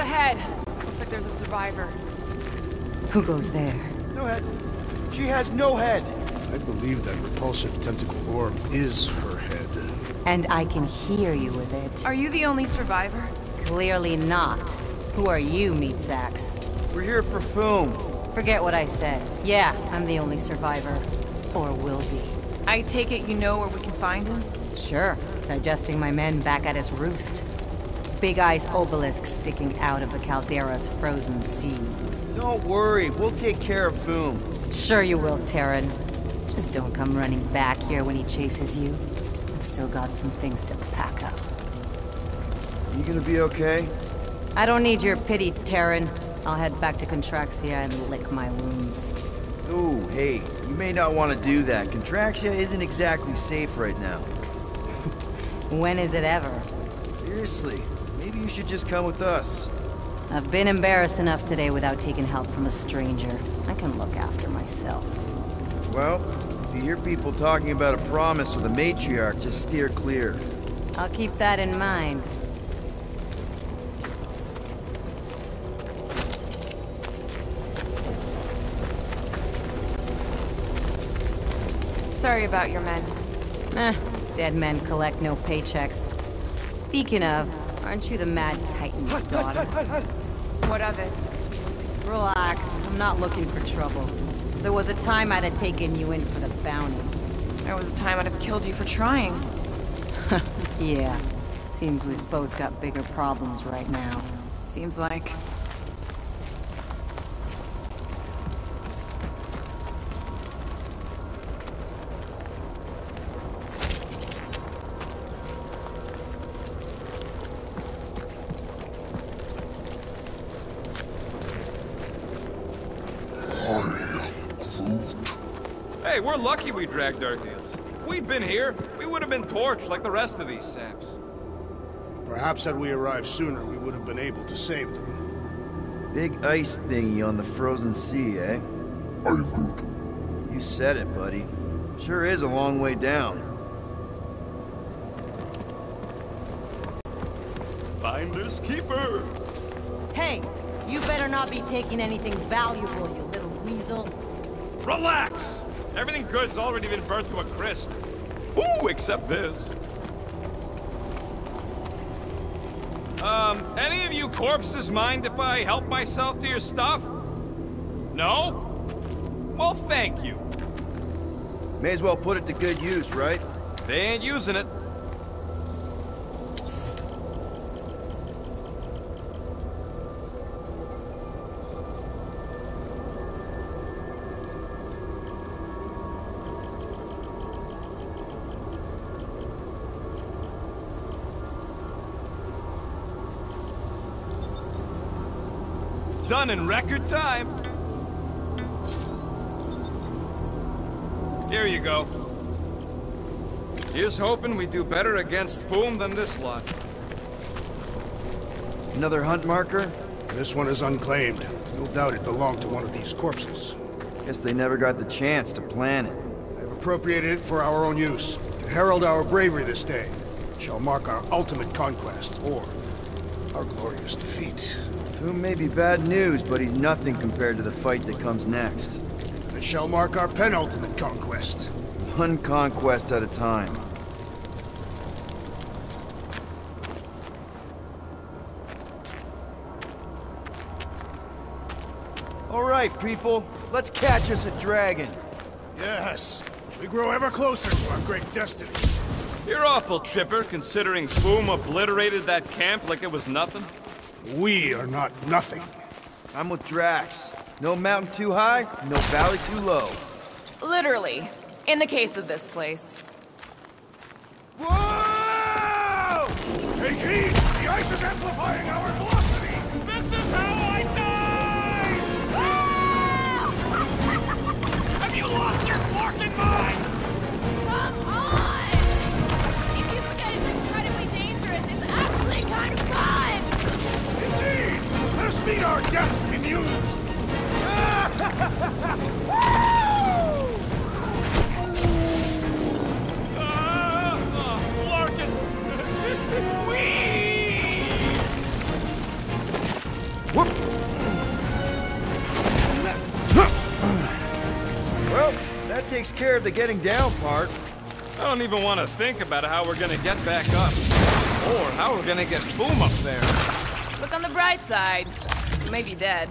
Up ahead. Looks like there's a survivor. Who goes there? No head. She has no head. I believe that repulsive tentacle orb is her head. And I can hear you with it. Are you the only survivor? Clearly not. Who are you, meat sacks? We're here for Foom. Forget what I said. Yeah, I'm the only survivor. Or will be. I take it you know where we can find him? Sure. Digesting my men back at his roost. Big Eye's obelisk sticking out of the Caldera's frozen sea. Don't worry, we'll take care of Foom. Sure you will, Terran. Just don't come running back here when he chases you. I've still got some things to pack up. Are you gonna be okay? I don't need your pity, Terran. I'll head back to Contraxia and lick my wounds. Ooh, hey, you may not want to do that. Contraxia isn't exactly safe right now. When is it ever? Seriously, should just come with us. I've been embarrassed enough today without taking help from a stranger. I can look after myself. Well, if you hear people talking about a promise with a matriarch, just steer clear. I'll keep that in mind. Sorry about your men. Eh, dead men collect no paychecks. Speaking of, aren't you the Mad Titan's daughter? What of it? Relax, I'm not looking for trouble. There was a time I'd have taken you in for the bounty. There was a time I'd have killed you for trying. Yeah, seems we've both got bigger problems right now. Seems like. We dragged our heels. If we'd been here, we would have been torched like the rest of these saps. Perhaps had we arrived sooner, we would have been able to save them. Big ice thingy on the frozen sea, eh? Are you agree. You said it, buddy. Sure is a long way down. Finders keepers. Hey, you better not be taking anything valuable, you little weasel. Relax! Everything good's already been burnt to a crisp. Ooh, except this. Um, any of you corpses mind if I help myself to your stuff? No? Well, thank you. May as well put it to good use, right? They ain't using it. Done in record time. Here you go. Here's hoping we do better against Foom than this lot. Another hunt marker? This one is unclaimed. No doubt it belonged to one of these corpses. Guess they never got the chance to plan it. I've appropriated it for our own use, to herald our bravery this day. Shall mark our ultimate conquest, or our glorious defeat. Foom may be bad news, but he's nothing compared to the fight that comes next. And it shall mark our penultimate conquest. One conquest at a time. All right, people. Let's catch us a dragon. Yes, we grow ever closer to our great destiny. You're awful chipper, considering Foom obliterated that camp like it was nothing. We are not nothing. I'm with Drax. No mountain too high, no valley too low. Literally. In the case of this place. Whoa! Take heed! The ice is amplifying our velocity! This is how I die! Have you lost your fucking mind? Just meet our deaths bemused! well, that takes care of the getting down part. I don't even want to think about how we're gonna get back up. Or how we're gonna get Foom up there. Look on the bright side. You may be dead.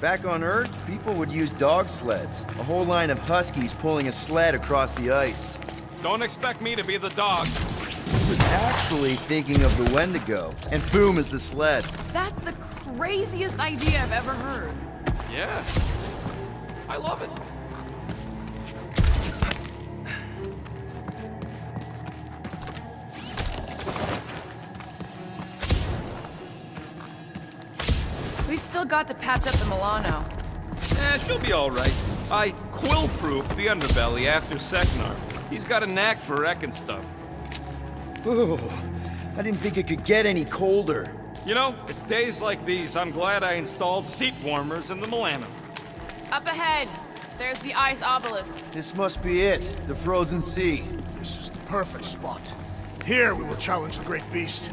Back on Earth, people would use dog sleds. A whole line of huskies pulling a sled across the ice. Don't expect me to be the dog. He was actually thinking of the Wendigo, and Foom is the sled. That's the craziest idea I've ever heard. Yeah. I love it. Still got to patch up the Milano. Eh, she'll be alright. I quill-proof the underbelly after Seknarf. He's got a knack for wrecking stuff. Ooh, I didn't think it could get any colder. You know, it's days like these I'm glad I installed seat warmers in the Milano. Up ahead, there's the ice obelisk. This must be it, the frozen sea. This is the perfect spot. Here we will challenge the great beast.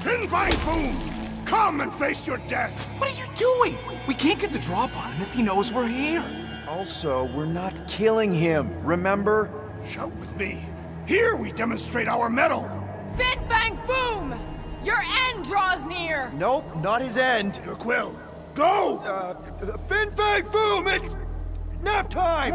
Fin Fang Foom! Come and face your death! What are you doing? We can't get the drop on him if he knows we're here. Also, we're not killing him, remember? Shout with me. Here we demonstrate our mettle! Fin Fang Foom! Your end draws near! Nope, not his end. Your quill, go! Uh, Fin Fang Foom, it's nap time!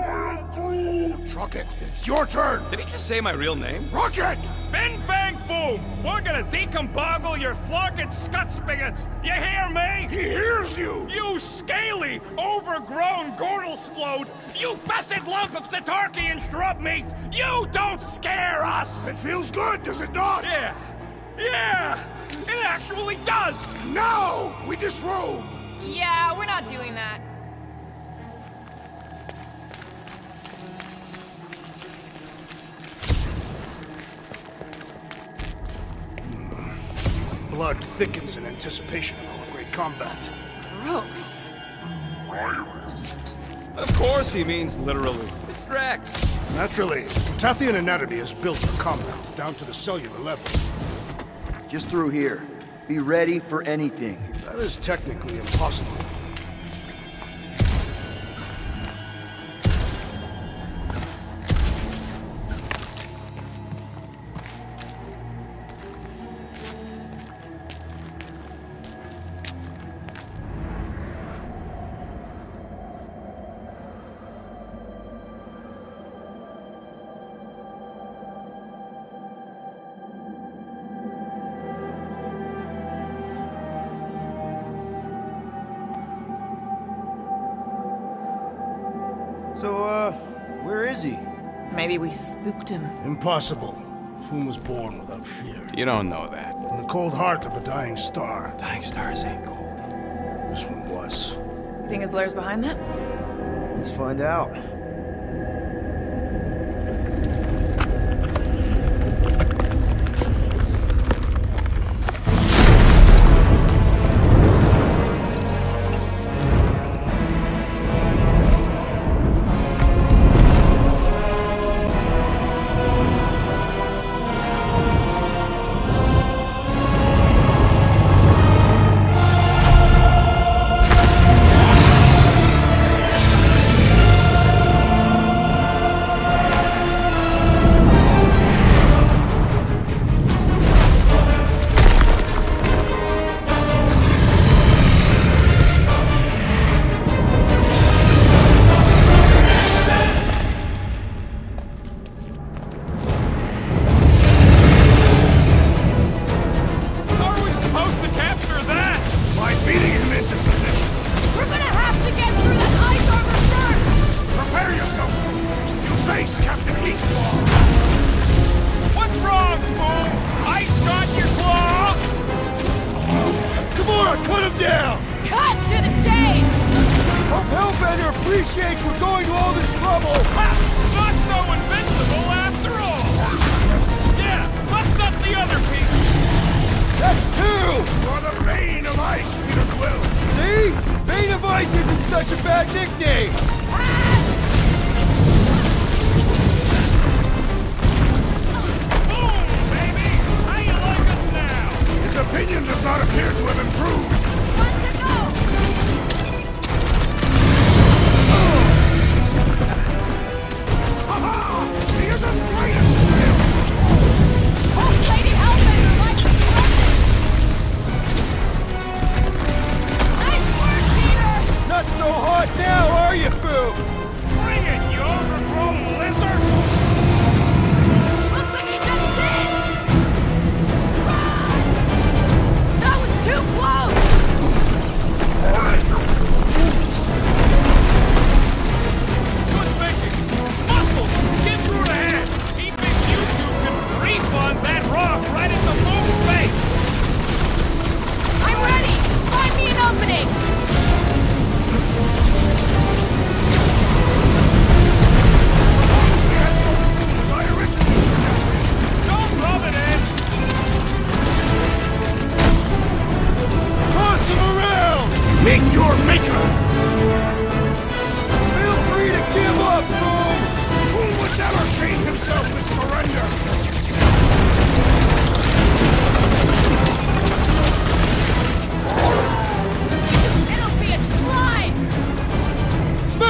Rocket, it's your turn! Did he just say my real name? Rocket! Fin Fang Foom! We're gonna decomboggle your flunking scut spigots! You hear me? He hears you! You scaly, overgrown Gordelsplode! You fessed lump of Satarkian shrub meat! You don't scare us! It feels good, does it not? Yeah, yeah! It actually does! No! we disrobe! Yeah, we're not doing that. Blood thickens in anticipation of our great combat. Gross. Of course he means literally. It's Drax. Naturally, Tathian anatomy is built for combat, down to the cellular level. Just through here. Be ready for anything. That is technically impossible. Impossible. Foom was born without fear. You don't know that. In the cold heart of a dying star. Dying stars ain't cold. This one was. You think his lair's behind that? Let's find out.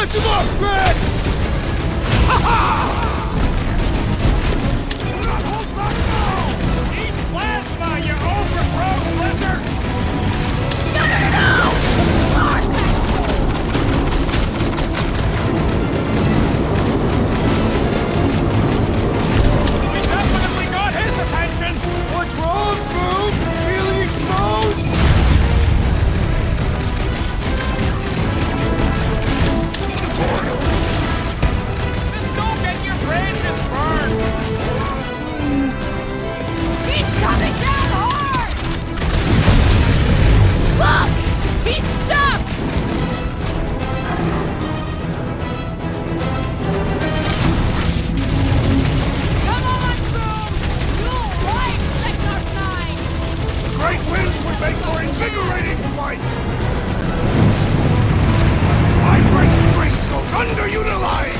Smash him up, Drax! Do underutilized!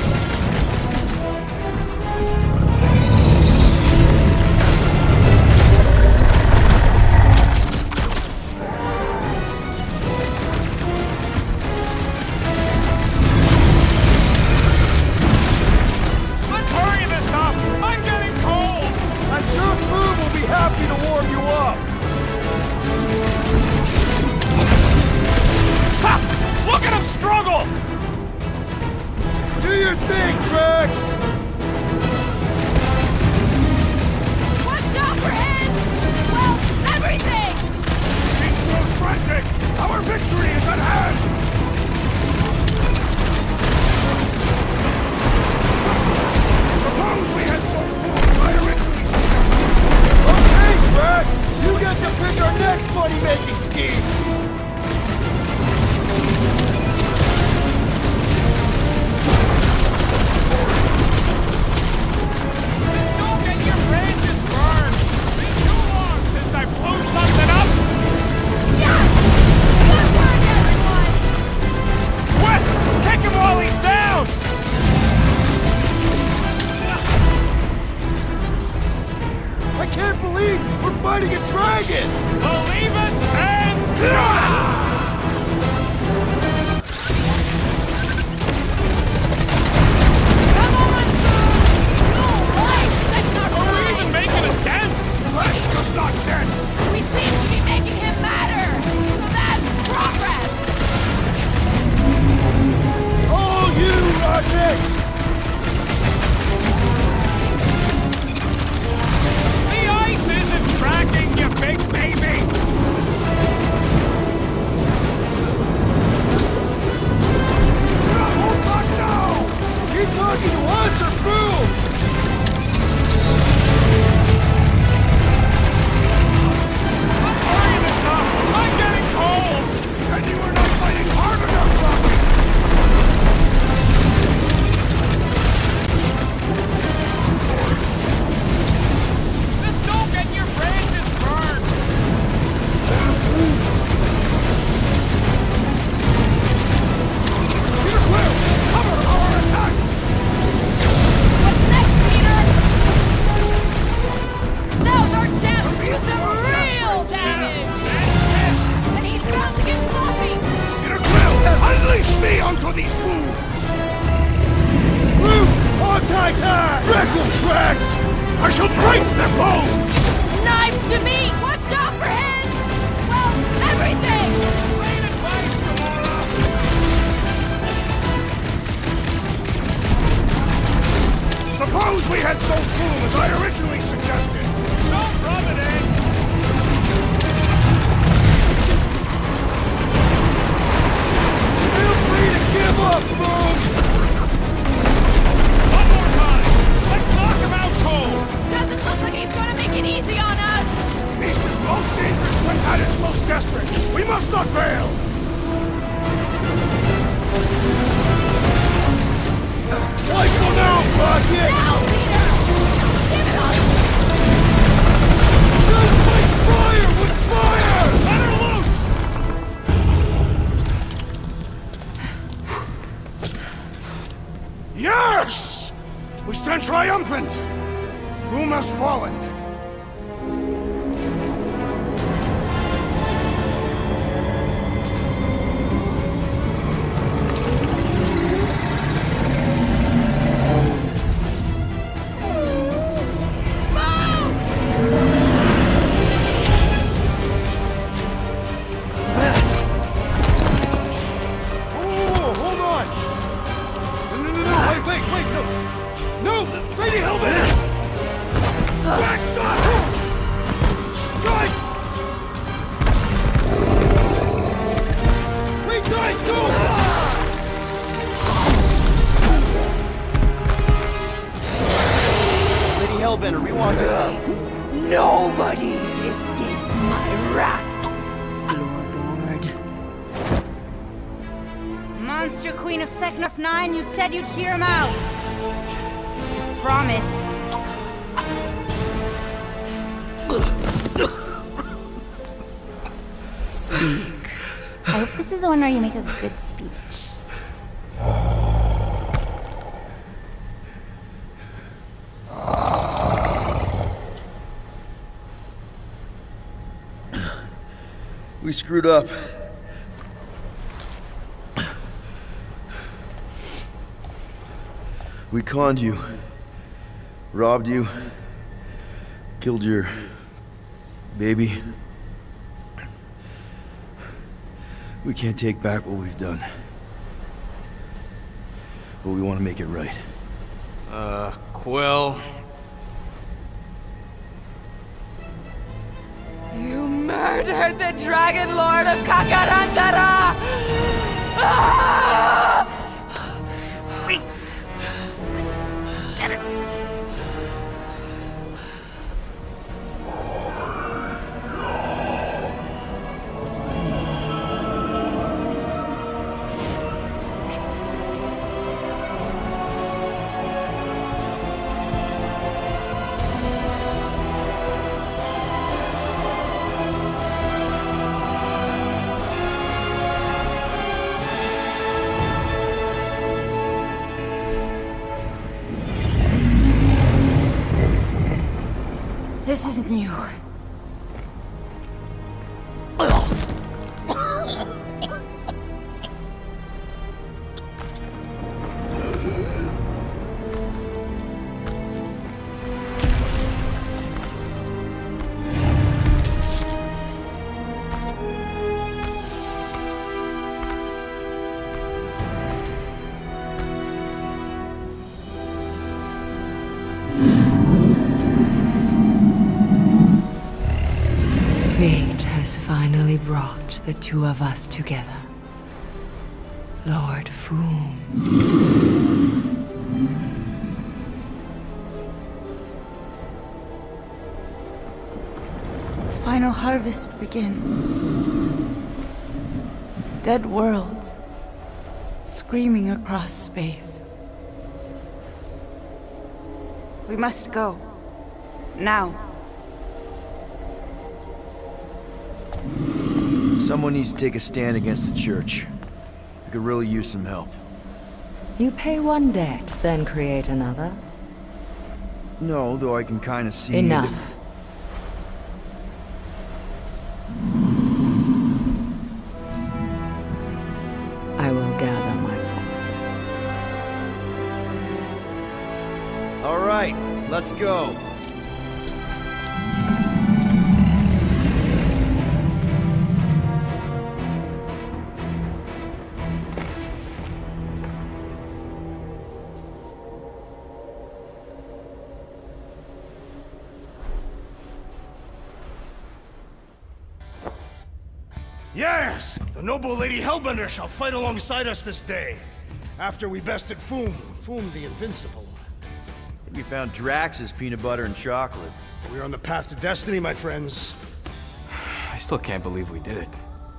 Hear him out. You promised. Speak. I hope this is the one where you make a good speech. We screwed up. We conned you, robbed you, killed your baby. We can't take back what we've done. But we want to make it right. Uh, Quill. You murdered the Dragon Lord of Kakaranathara! Ah! This is brought the two of us together. Lord Foom. The final harvest begins. Dead worlds screaming across space. We must go. Now. Someone needs to take a stand against the church. We could really use some help. You pay one debt, then create another. No, though I can kind of see. Enough. I will gather my forces. All right, let's go. Yes! The noble Lady Hellbender shall fight alongside us this day. After we bested Foom, Foom the Invincible. We found Drax's peanut butter and chocolate. We're on the path to destiny, my friends. I still can't believe we did it.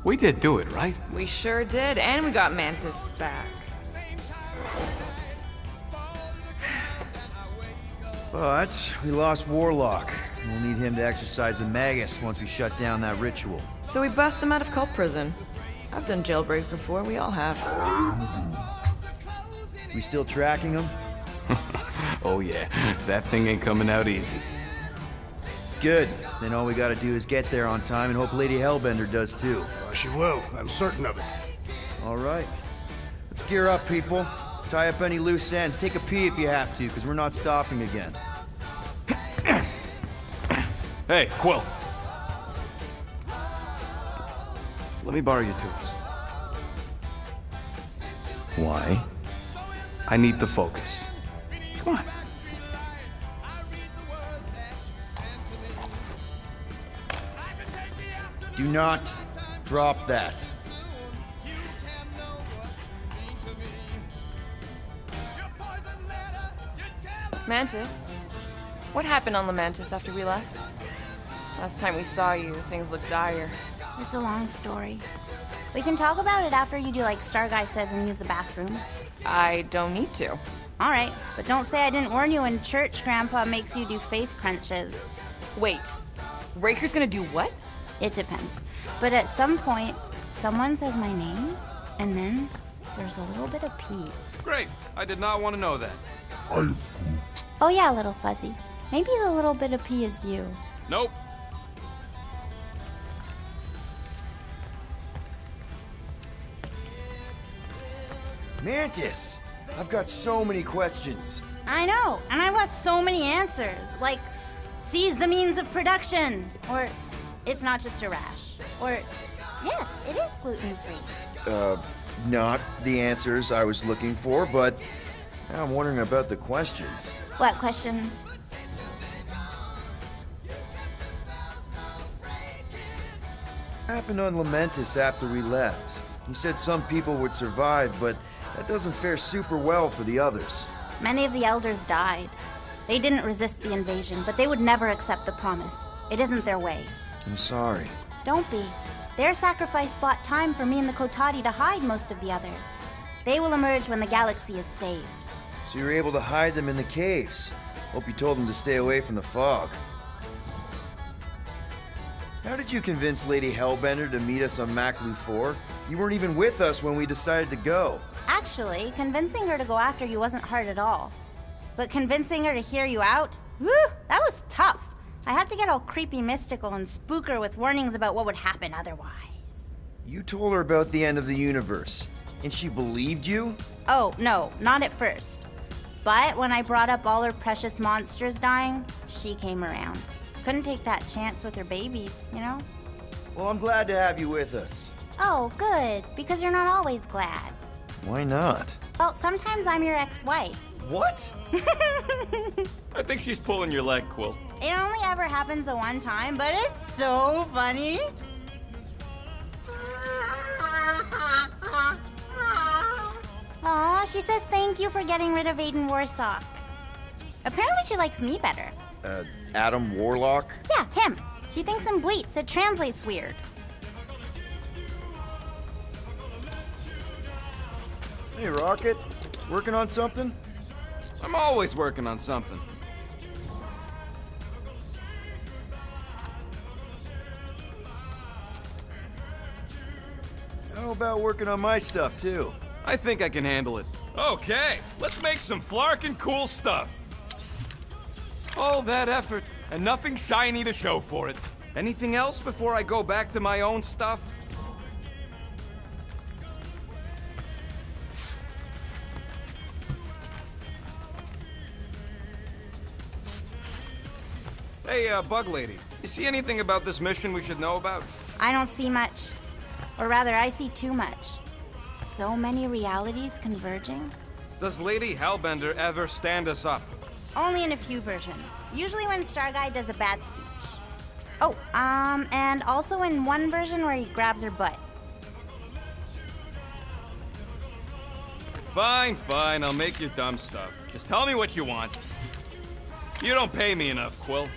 We did do it, right? We sure did, and we got Mantis back. But we lost Warlock. We'll need him to exercise the Magus once we shut down that ritual. So we bust him out of cult prison. I've done jailbreaks before, we all have. We still tracking him? Oh yeah, that thing ain't coming out easy. Good. Then all we gotta do is get there on time and hope Lady Hellbender does too. Uh, she will. I'm certain of it. All right. Let's gear up, people. Tie up any loose ends. Take a pee if you have to, because we're not stopping again. Hey, Quill. Let me borrow your tools. Why? I need to focus. Come on. Do not drop that. Mantis? What happened on Lamentis after we left? Last time we saw you, things looked dire. It's a long story. We can talk about it after you do like Star Guy says and use the bathroom. I don't need to. All right, but don't say I didn't warn you in church Grandpa makes you do faith crunches. Wait, Raker's gonna do what? It depends. But at some point, someone says my name, and then there's a little bit of pee. Great. I did not want to know that. Oh yeah, little fuzzy. Maybe the little bit of pee is you. Nope. Mantis! I've got so many questions. I know, and I want so many answers. Like, seize the means of production, or it's not just a rash, or yes, it is gluten free. Uh, not the answers I was looking for, but I'm wondering about the questions. What questions? happened on Lamentis after we left? He said some people would survive, but that doesn't fare super well for the others. Many of the elders died. They didn't resist the invasion, but they would never accept the promise. It isn't their way. I'm sorry. Don't be. Their sacrifice bought time for me and the Kotati to hide most of the others. They will emerge when the galaxy is saved. So you were able to hide them in the caves. Hope you told them to stay away from the fog. How did you convince Lady Hellbender to meet us on Maklu 4? You weren't even with us when we decided to go. Actually, convincing her to go after you wasn't hard at all. But convincing her to hear you out? Whew, that was tough. I had to get all creepy mystical and spook her with warnings about what would happen otherwise. You told her about the end of the universe, and she believed you? Oh, no, not at first. But when I brought up all her precious monsters dying, she came around. Couldn't take that chance with her babies, you know? Well, I'm glad to have you with us. Oh, good, because you're not always glad. Why not? Well, sometimes I'm your ex wife. What? I think she's pulling your leg, Quill. It only ever happens the one time, but it's so funny. She says thank you for getting rid of Aiden Warsock. Apparently she likes me better. Uh, Adam Warlock? Yeah, him. She thinks I'm bleats. It translates weird. Hey, Rocket. Working on something? I'm always working on something. How about working on my stuff, too? I think I can handle it. Okay, let's make some flarkin' cool stuff. All that effort, and nothing shiny to show for it. Anything else before I go back to my own stuff? Hey, uh, Bug Lady, you see anything about this mission we should know about? I don't see much. Or rather, I see too much. So many realities converging. Does Lady Hellbender ever stand us up? Only in a few versions. Usually when Star Guy does a bad speech. Oh, um, and also in one version where he grabs her butt. Fine, fine, I'll make your dumb stuff. Just tell me what you want. You don't pay me enough, Quill.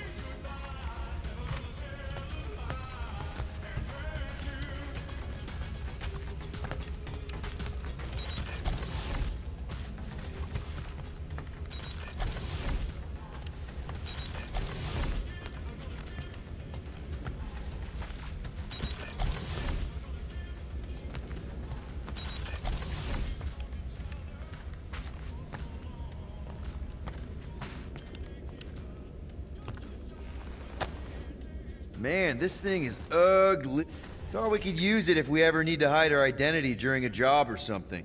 This thing is ugly. Thought we could use it if we ever need to hide our identity during a job or something.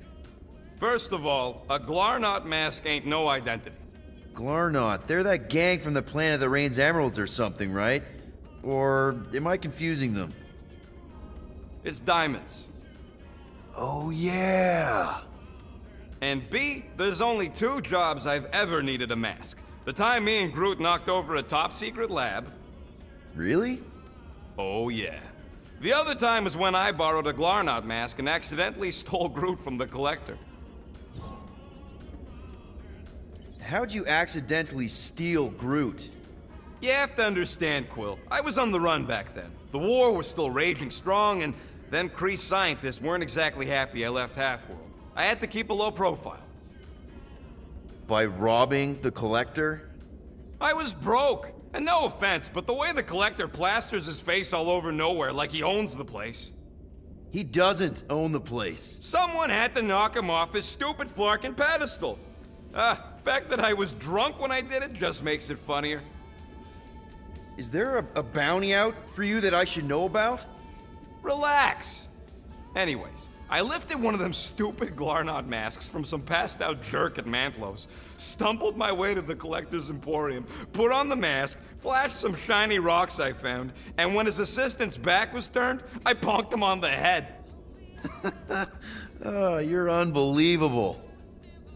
First of all, a Glarnot mask ain't no identity. Glarnot, they're that gang from the planet that rains emeralds or something, right? Or am I confusing them? It's diamonds. Oh, yeah. And B, there's only two jobs I've ever needed a mask. The time me and Groot knocked over a top secret lab. Really? Oh, yeah. The other time was when I borrowed a Glarnot mask and accidentally stole Groot from the collector. How'd you accidentally steal Groot? You have to understand, Quill. I was on the run back then. The war was still raging strong, and them Kree scientists weren't exactly happy I left Half-World. I had to keep a low profile. By robbing the Collector? I was broke. And no offense, but the way the Collector plasters his face all over nowhere like he owns the place. He doesn't own the place. Someone had to knock him off his stupid Flarkin pedestal. Ah, uh, fact that I was drunk when I did it just makes it funnier. Is there a, a bounty out for you that I should know about? Relax. Anyways, I lifted one of them stupid Glarnot masks from some passed out jerk at Mantlo's, stumbled my way to the Collector's Emporium, put on the mask, flashed some shiny rocks I found, and when his assistant's back was turned, I punked him on the head. oh, you're unbelievable.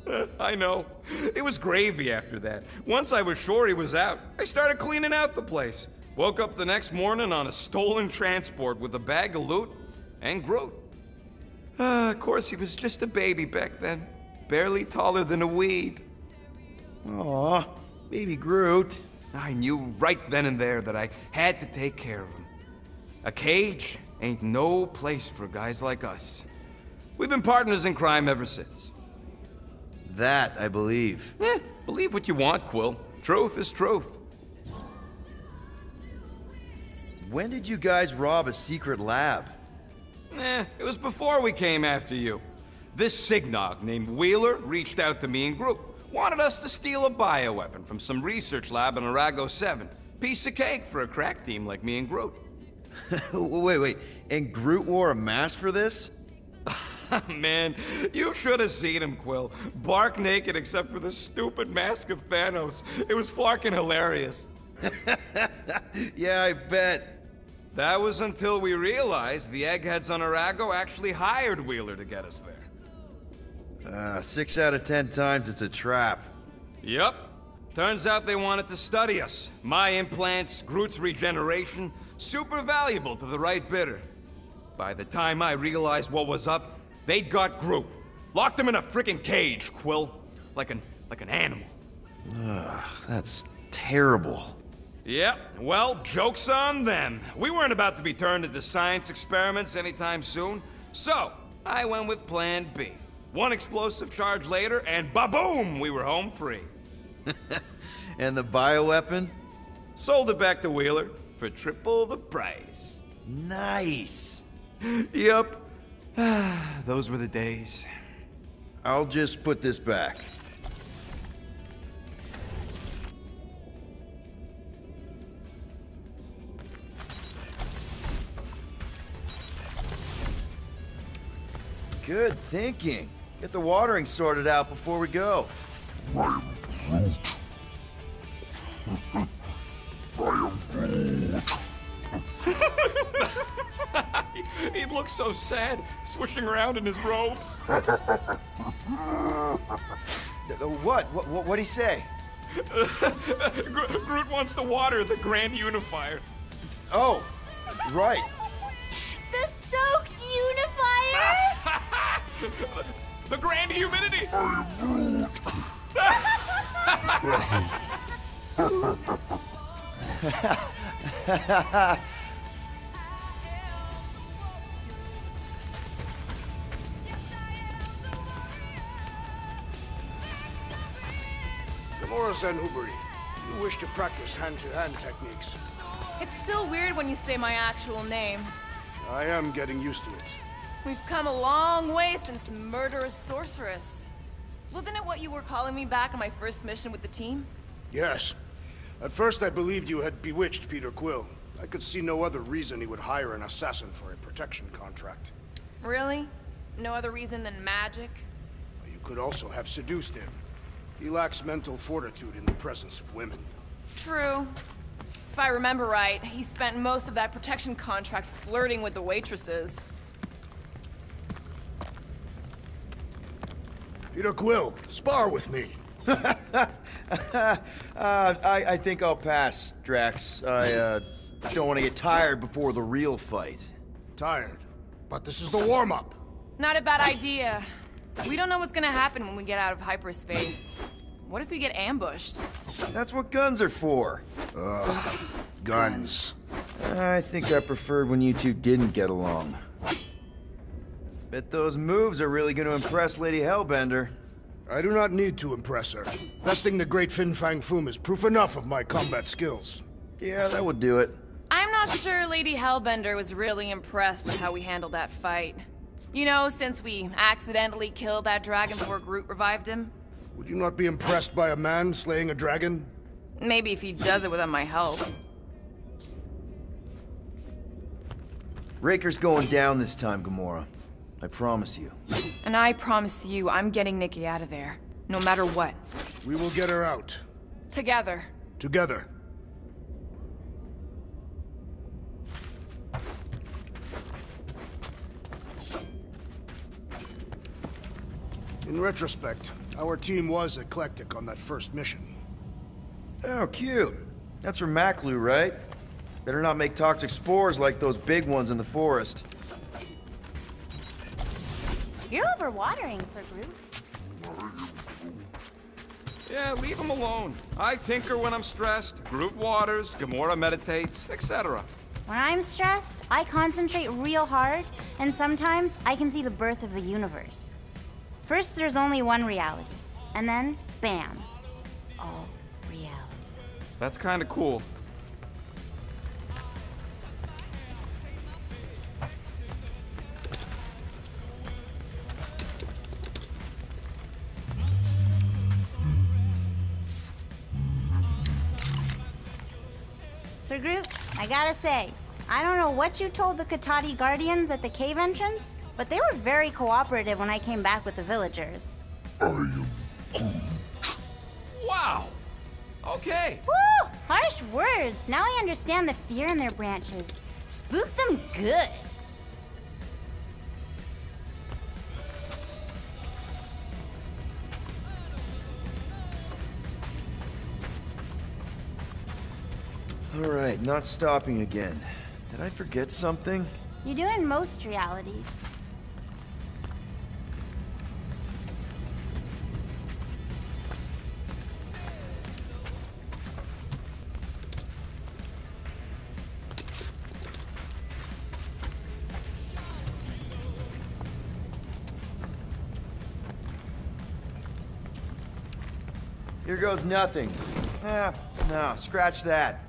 I know. It was gravy after that. Once I was sure he was out, I started cleaning out the place. Woke up the next morning on a stolen transport with a bag of loot and Groot. Uh, of course, he was just a baby back then. Barely taller than a weed. Aw, baby Groot. I knew right then and there that I had to take care of him. A cage ain't no place for guys like us. We've been partners in crime ever since. That I believe. Eh, believe what you want, Quill. Truth is truth. When did you guys rob a secret lab? Eh, it was before we came after you. This Signog named Wheeler reached out to me and Groot. Wanted us to steal a bioweapon from some research lab in Arago 7. Piece of cake for a crack team like me and Groot. wait, wait. And Groot wore a mask for this? Man, you should have seen him, Quill. Bark naked except for the stupid mask of Thanos. It was fucking hilarious. yeah, I bet. That was until we realized the eggheads on Arago actually hired Wheeler to get us there. Uh, six out of ten times it's a trap. Yep. Turns out they wanted to study us. My implants, Groot's regeneration, super valuable to the right bidder. By the time I realized what was up, they'd got Groot. Locked him in a freaking cage, Quill. Like an, like an animal. Ugh, that's terrible. Yep, well, joke's on them. We weren't about to be turned into science experiments anytime soon, so I went with Plan B. One explosive charge later, and ba-boom, we were home free. and the bioweapon? Sold it back to Wheeler for triple the price. Nice. Yep. Those were the days. I'll just put this back. Good thinking. Get the watering sorted out before we go. I am Groot. I am Groot. he looks so sad, swishing around in his robes. Uh, what? What? What? What'd he say? Groot wants to water the Grand Unifier. Oh, right. the soaked unifier? the grand humidity! Gamora Zen Whoberi, you wish to practice hand-to-hand -hand techniques. It's still weird when you say my actual name. I am getting used to it. We've come a long way since Murderous Sorceress. Wasn't it what you were calling me back on my first mission with the team? Yes. At first I believed you had bewitched Peter Quill. I could see no other reason he would hire an assassin for a protection contract. Really? No other reason than magic? You could also have seduced him. He lacks mental fortitude in the presence of women. True. If I remember right, he spent most of that protection contract flirting with the waitresses. Peter Quill, spar with me. uh, I, I think I'll pass, Drax. I uh, don't want to get tired before the real fight. Tired? But this is the warm-up. Not a bad idea. We don't know what's gonna happen when we get out of hyperspace. What if we get ambushed? That's what guns are for. Ugh, guns. I think I preferred when you two didn't get along. Bet those moves are really going to impress Lady Hellbender. I do not need to impress her. Besting the great Fin Fang Foom is proof enough of my combat skills. Yeah, that would do it. I'm not sure Lady Hellbender was really impressed with how we handled that fight. You know, since we accidentally killed that dragon before Groot revived him. Would you not be impressed by a man slaying a dragon? Maybe if he does it without my help. Raker's going down this time, Gamora. I promise you. And I promise you, I'm getting Nikki out of there. No matter what. We will get her out. Together. Together. In retrospect, our team was eclectic on that first mission. Oh, cute. That's from Maklu, right? Better not make toxic spores like those big ones in the forest. You're overwatering for Groot. Yeah, leave him alone. I tinker when I'm stressed, Groot waters, Gamora meditates, etc. When I'm stressed, I concentrate real hard, and sometimes I can see the birth of the universe. First, there's only one reality, and then, bam, all reality. That's kinda cool. Sir Groot, I gotta say, I don't know what you told the Katati Guardians at the cave entrance, but they were very cooperative when I came back with the villagers. I am Groot. Wow! Okay. Woo! Harsh words. Now I understand the fear in their branches. Spook them good. Alright, not stopping again. Did I forget something? You do in most realities. Here goes nothing. Ah, no, scratch that.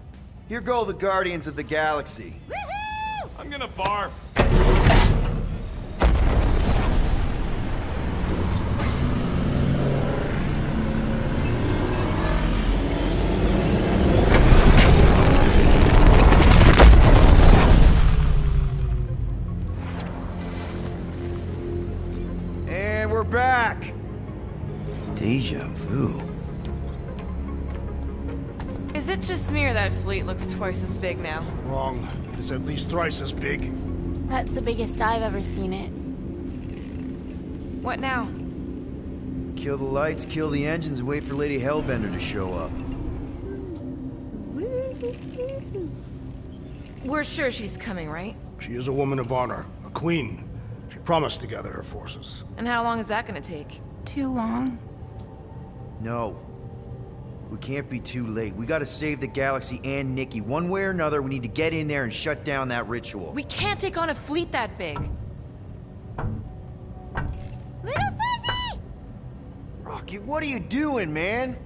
Here go the Guardians of the Galaxy. I'm gonna barf. Looks twice as big now? Wrong. It is at least thrice as big. That's the biggest I've ever seen it. What now? Kill the lights, kill the engines, and wait for Lady Hellbender to show up. We're sure she's coming, right? She is a woman of honor, a queen. She promised to gather her forces. And how long is that gonna take? Too long. No. We can't be too late. We gotta save the galaxy and Nikki. One way or another, we need to get in there and shut down that ritual. We can't take on a fleet that big. Little Fuzzy! Rocket, what are you doing, man?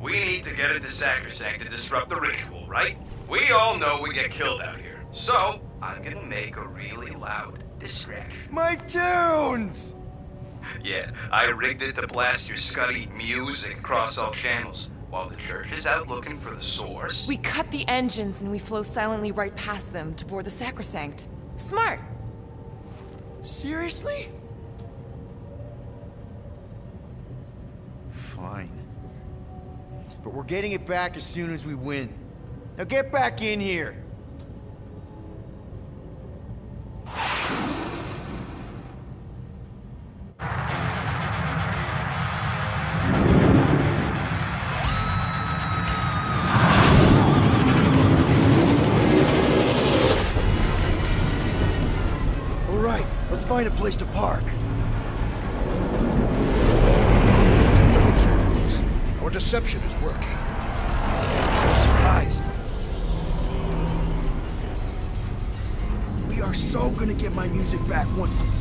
We need to get into Sacrosanct to disrupt the ritual, right? We all know we get killed out here. So, I'm gonna make a really loud distraction. My tunes! Yeah, I rigged it to blast your scuddy music across all channels. while the church is out looking for the source. We cut the engines and we flow silently right past them to board the sacrosanct. Smart. Seriously? Fine. But we're getting it back as soon as we win. Now get back in here!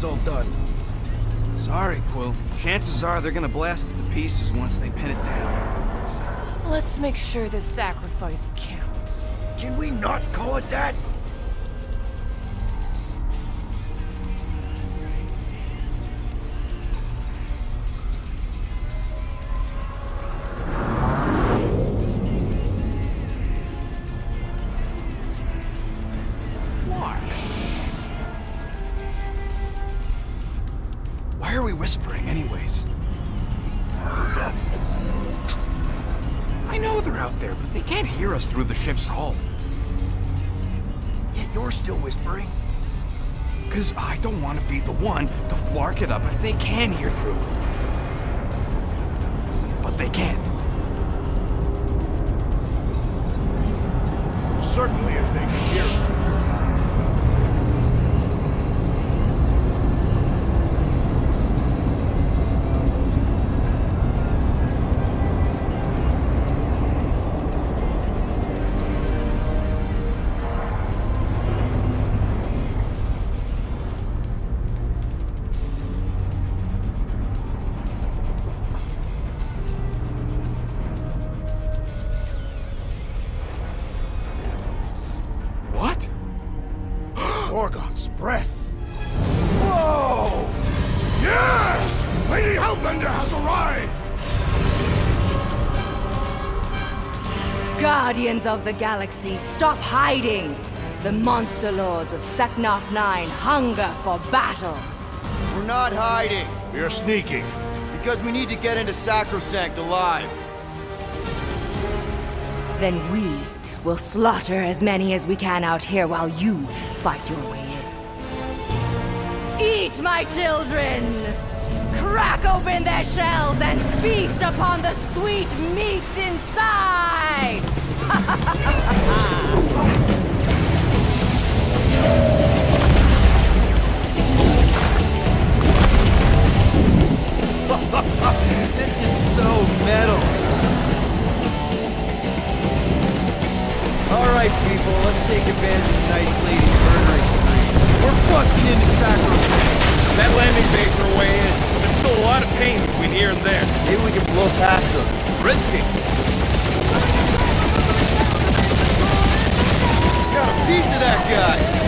Is all done. Sorry, Quill. Chances are they're gonna blast it to pieces once they pin it down. Let's make sure this sacrifice counts. Can we not call it that? Morgoth's breath. Whoa! Yes! Lady Hellbender has arrived! Guardians of the Galaxy, stop hiding! The monster lords of Seknarf 9 hunger for battle! We're not hiding, We are sneaking. because we need to get into Sacrosanct alive. Then we will slaughter as many as we can out here while you fight your way in. Eat, my children! Crack open their shells and feast upon the sweet meats inside! This is so metal. All right, people, let's take advantage of the nice lady murdering spree. We're busting into Sacrosanct. That landing bay's our way in. There's still a lot of pain between here and there. Maybe we can blow past them. Risky. Got a piece of that guy.